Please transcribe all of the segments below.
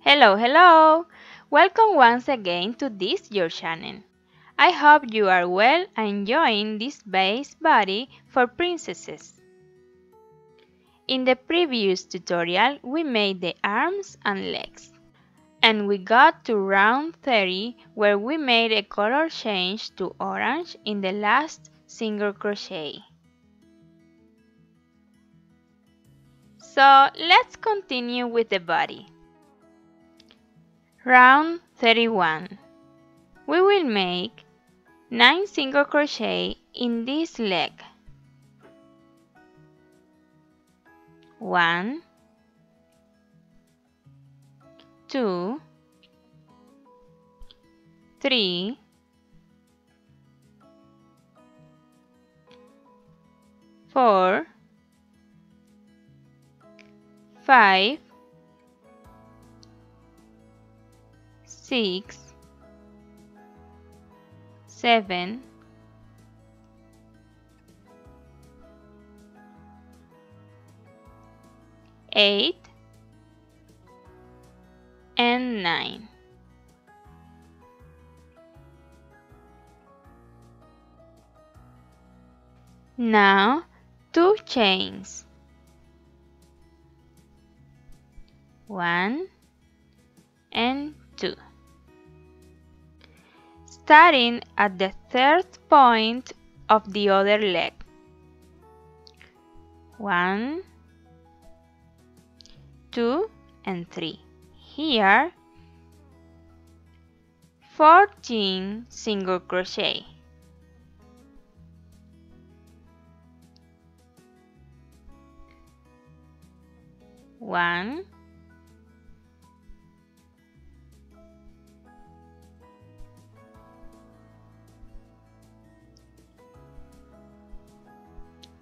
Hello, hello! Welcome once again to this your channel. I hope you are well and enjoying this base body for princesses. In the previous tutorial we made the arms and legs. And we got to round 30 where we made a color change to orange in the last single crochet. So let's continue with the body. Round 31. We will make 9 single crochet in this leg. 1 2 3 4 5 six, seven, eight, and nine. Now two chains. One and two starting at the third point of the other leg. 1, 2 and 3. Here 14 single crochet. One,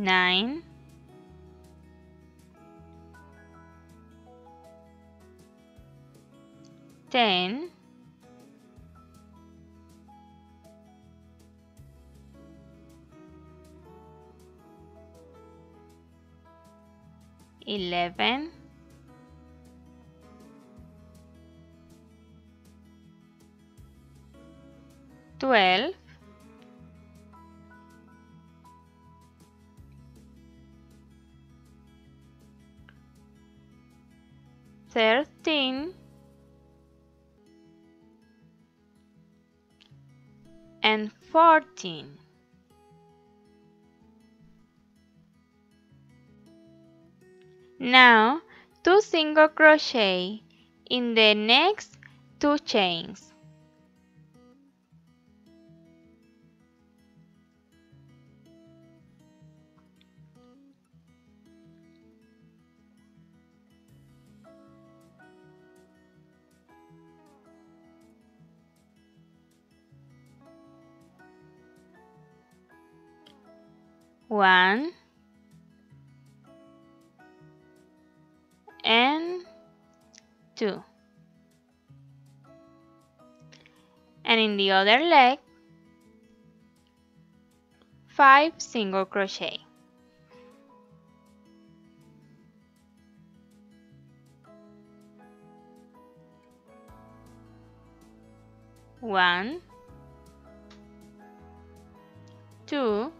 nine, ten, eleven, twelve, thirteen, and fourteen. Now, two single crochet in the next two chains. One, and 2 and in the other leg 5 single crochet. One. Two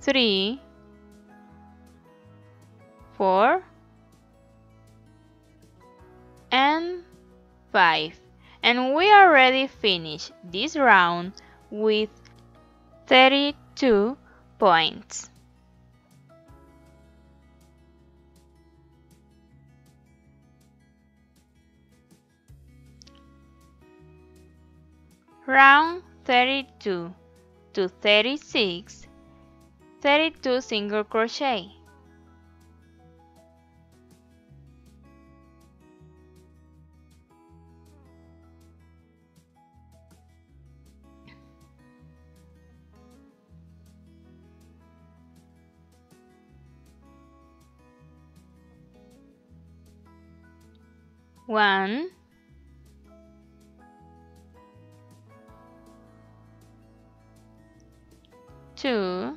three 4 and 5 and we already finished this round with 32 points. Round 32 to 36 32 single crochet. One. Two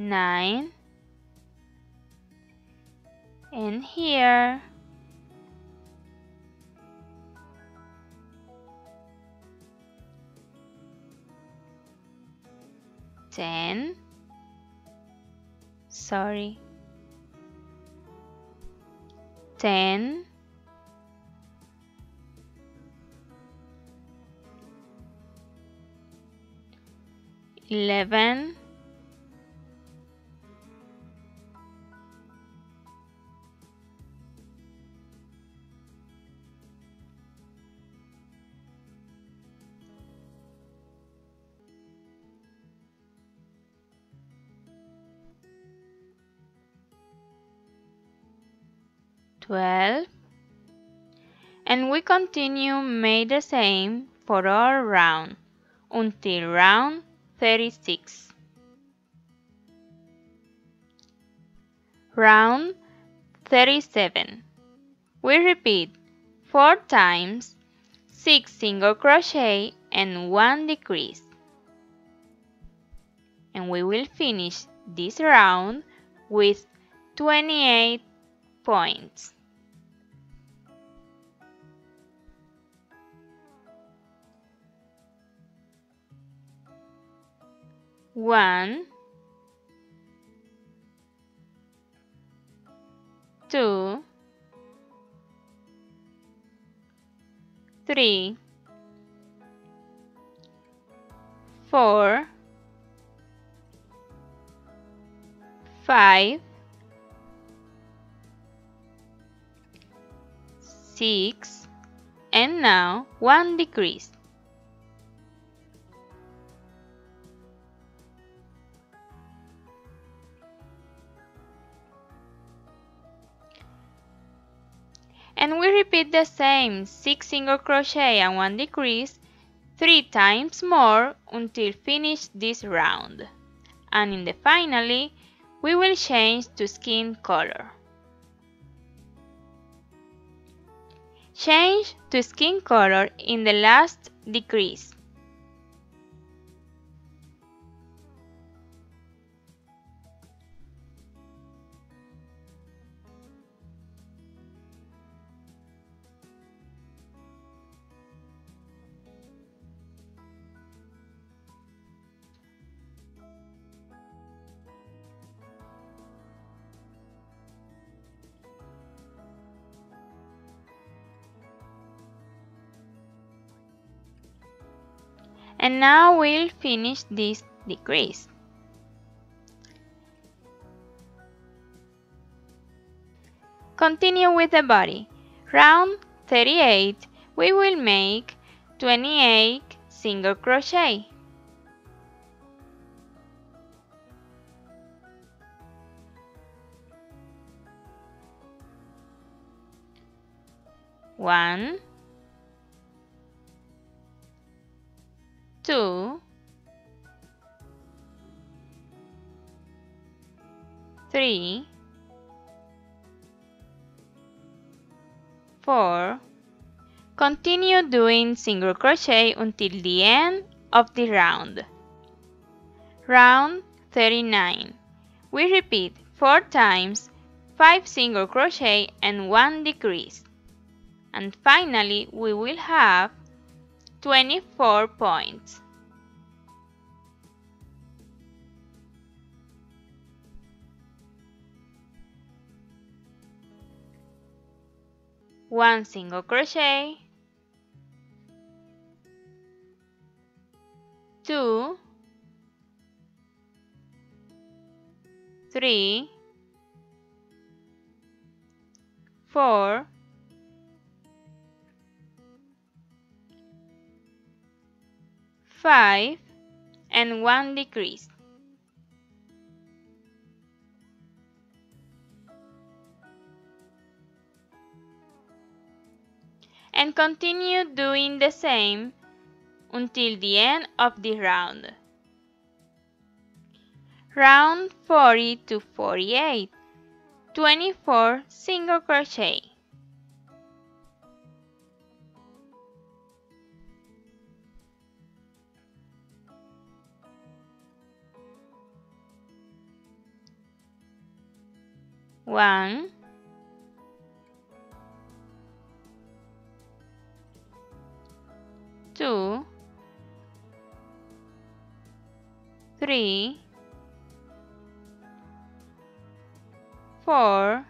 nine, and here ten. Sorry. Ten. Eleven continue make the same for all round until round 36. Round 37. We repeat 4 times 6 single crochet and 1 decrease. And we will finish this round with 28 points. One, two, three, four, five, six, and now one decrease. Repeat the same 6 single crochet and 1 decrease 3 times more until finish this round and in the finally we will change to skin color. Change to skin color in the last decrease. And now we'll finish this decrease. Continue with the body. Round 38, we will make 28 single crochet. One, two, three, four. Continue doing single crochet until the end of the round. Round 39. We repeat 4 times 5 single crochet and 1 decrease. And finally we will have 24 points. One single crochet, two, three, four, five, and one decrease. And continue doing the same until the end of the round. Round 40 to 48. 24 single crochet. One, two, three, four,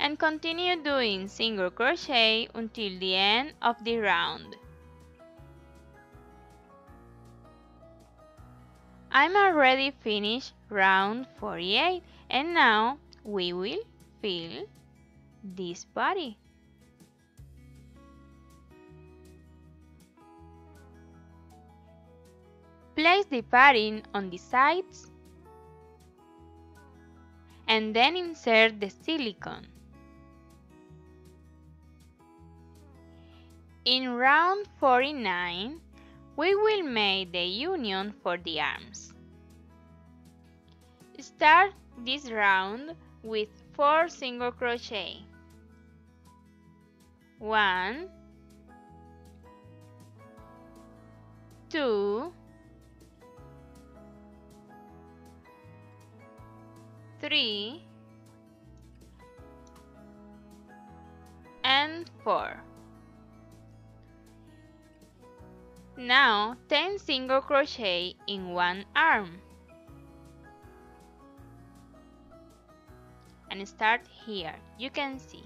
and continue doing single crochet until the end of the round. I'm already finished round 48 and now we will fill this body. Place the padding on the sides and then insert the silicone. In round 49, we will make the union for the arms. Start this round with 4 single crochet. 1 2 3 and 4 Now 10 single crochet in one arm and start here. You can see.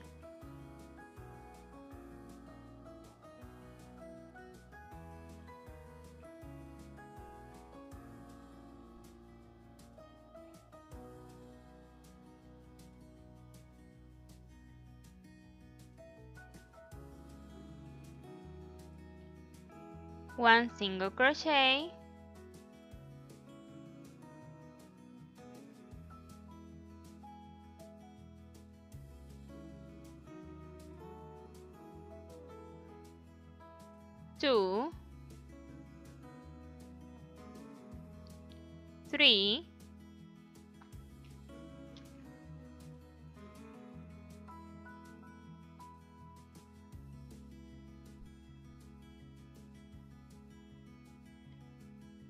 One single crochet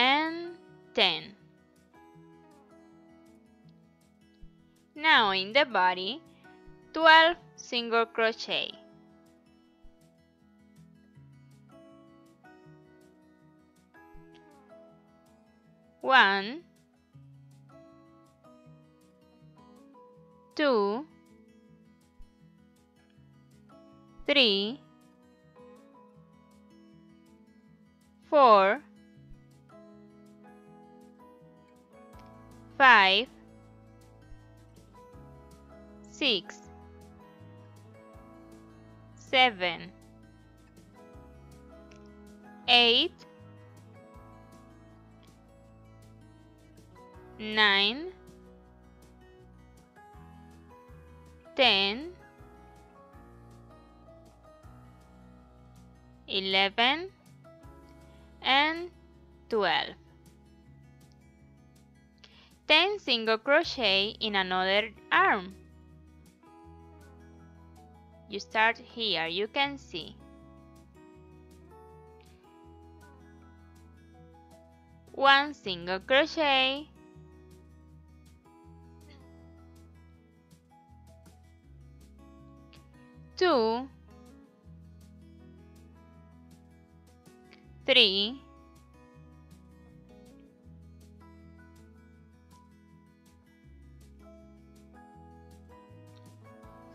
and 10. Now in the body, 12 single crochet. One, two, three, four, five, six, seven, eight, nine, ten, eleven, and 12 10 single crochet in another arm. You start here you can see. One single crochet. Two. Three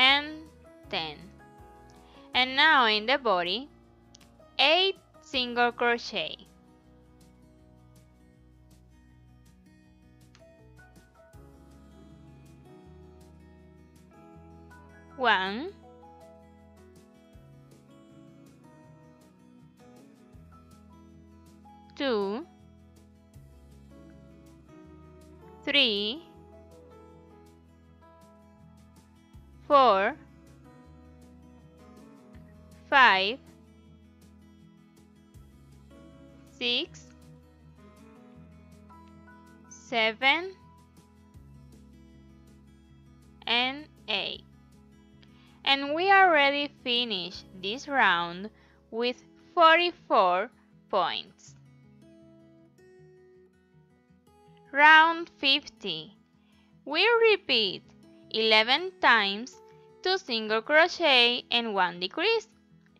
and 10 and now in the body 8 single crochet. One. Two. Three four five six seven and eight and we already finished this round with 44 points. Round 50. We repeat 11 times 2 single crochet and 1 decrease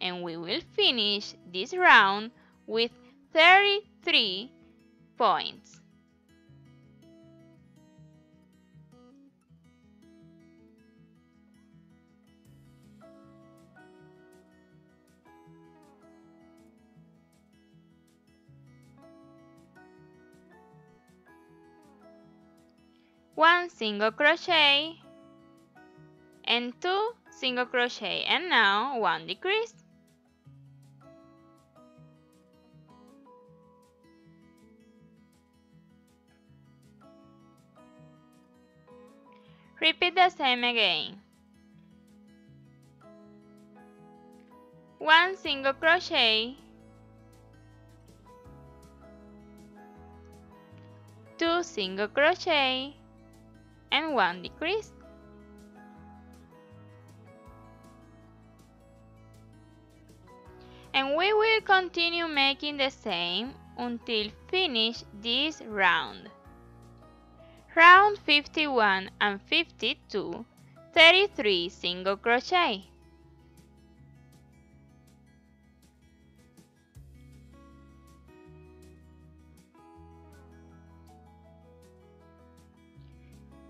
and we will finish this round with 33 points. one single crochet and two single crochet. And now one decrease. Repeat the same again. One single crochet. Two single crochet. And one decrease. And we will continue making the same until finish this round. Round 51 and 52, 33 single crochet.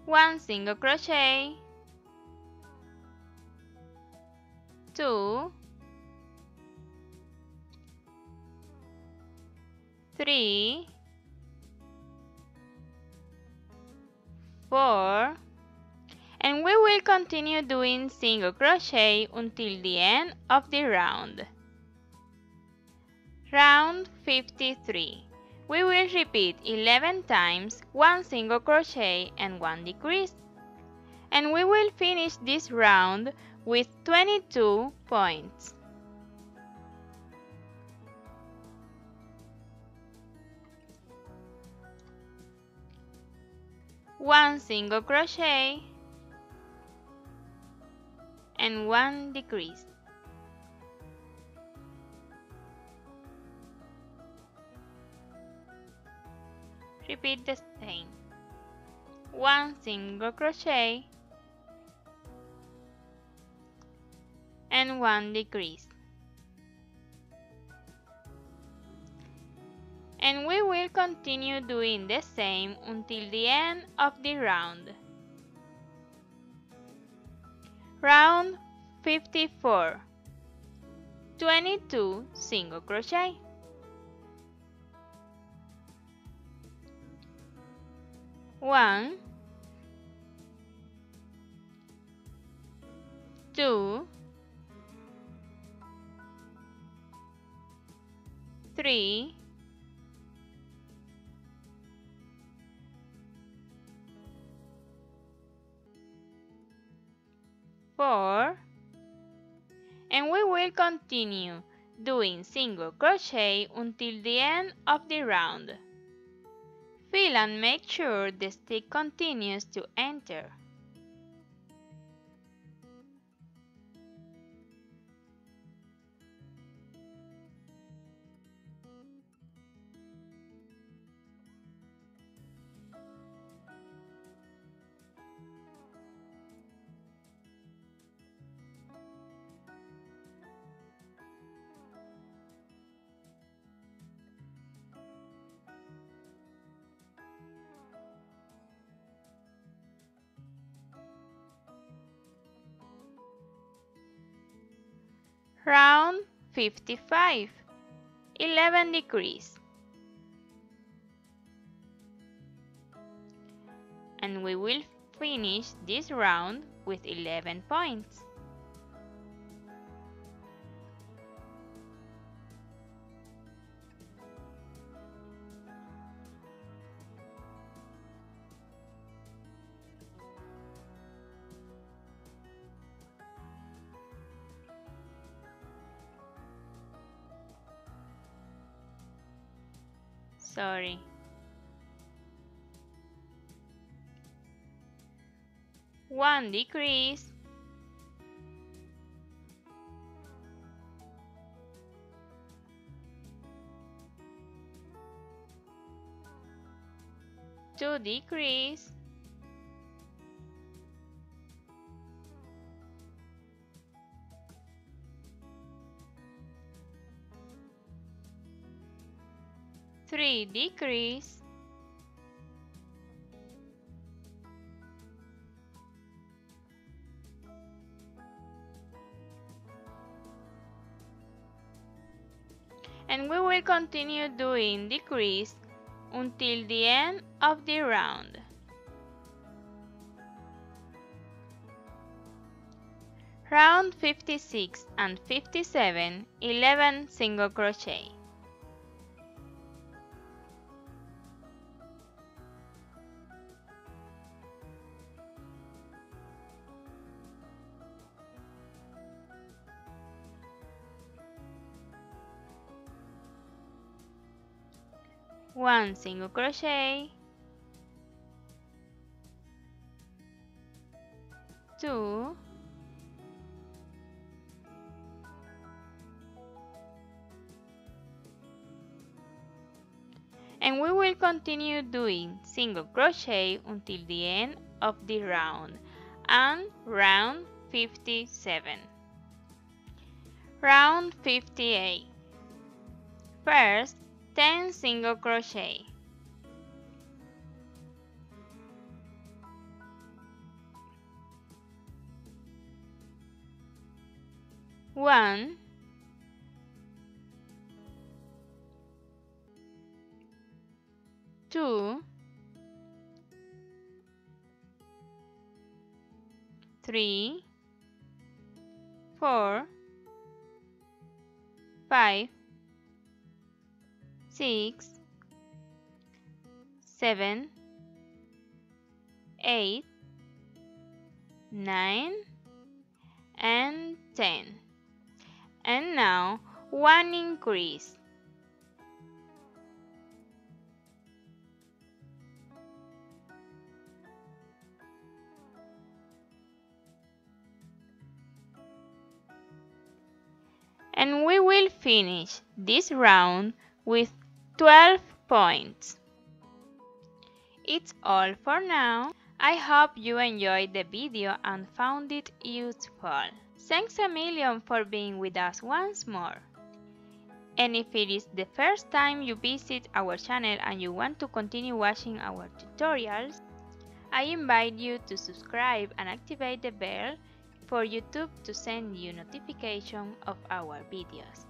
one single crochet two three four and we will continue doing single crochet until the end of the round round 53 we will repeat 11 times one single crochet and one decrease. And we will finish this round with 22 points. One single crochet and one decrease. repeat the same one single crochet and one decrease and we will continue doing the same until the end of the round. Round 54 22 single crochet. One, two, three, four, and we will continue doing single crochet until the end of the round. Feel and make sure the stick continues to enter. Round 55 11 decrease and we will finish this round with 11 points. Sorry. One decrease. Two decrease three decrease and we will continue doing decrease until the end of the round. Round 56 and 57, 11 single crochet. One single crochet. Two. And we will continue doing single crochet until the end of the round. And round 57 round 58 first 10 single crochet. One. Two. Three. Four. Five six, seven, eight, nine, and ten. And now one increase. And we will finish this round with 12 points. It's all for now. I hope you enjoyed the video and found it useful. Thanks a million for being with us once more. And if it is the first time you visit our channel and you want to continue watching our tutorials, I invite you to subscribe and activate the bell for YouTube to send you notification of our videos.